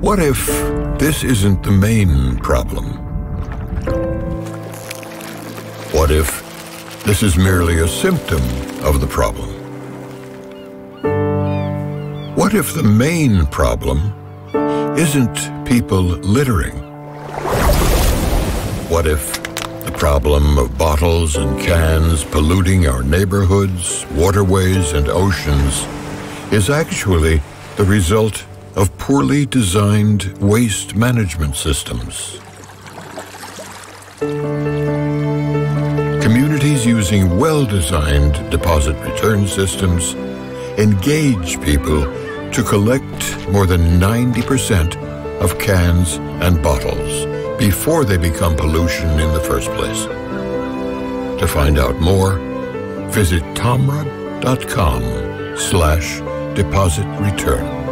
What if this isn't the main problem? What if this is merely a symptom of the problem? What if the main problem isn't people littering? What if the problem of bottles and cans polluting our neighborhoods, waterways, and oceans is actually the result of poorly designed waste management systems? Communities using well-designed deposit return systems engage people to collect more than 90% of cans and bottles before they become pollution in the first place. To find out more, visit tomra.com slash deposit return.